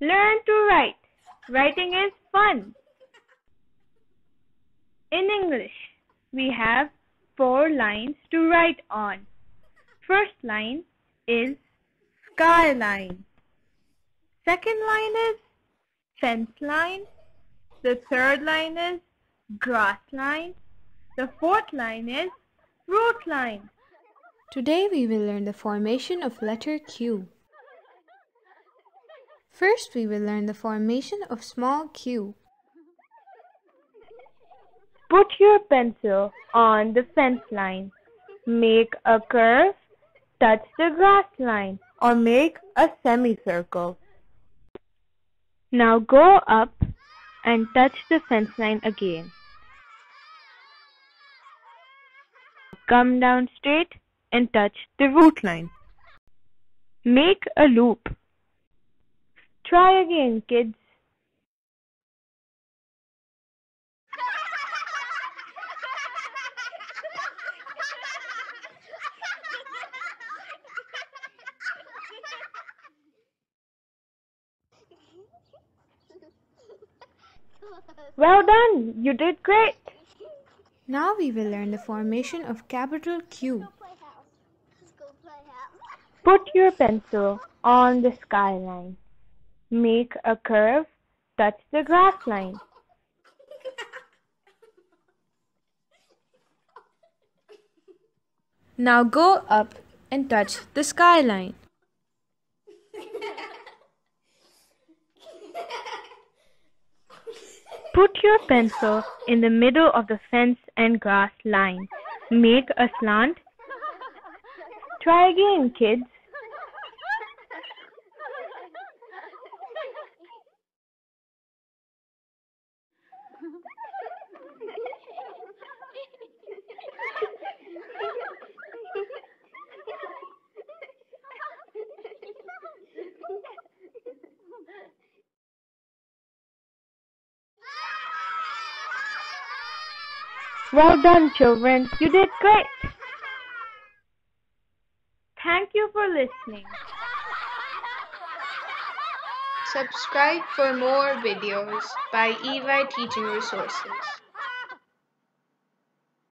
Learn to write. Writing is fun. In English, we have four lines to write on. First line is skyline. Second line is fence line. The third line is grass line. The fourth line is root line. Today we will learn the formation of letter Q. First we will learn the formation of small q. Put your pencil on the fence line. Make a curve, touch the grass line or make a semicircle. Now go up and touch the fence line again. Come down straight and touch the root line. Make a loop. Try again, kids. Well done! You did great! Now we will learn the formation of capital Q. Put your pencil on the skyline. Make a curve, touch the grass line. Now go up and touch the skyline. Put your pencil in the middle of the fence and grass line. Make a slant. Try again, kids. Well done, children. You did great. Thank you for listening. Subscribe for more videos by EY Teaching Resources.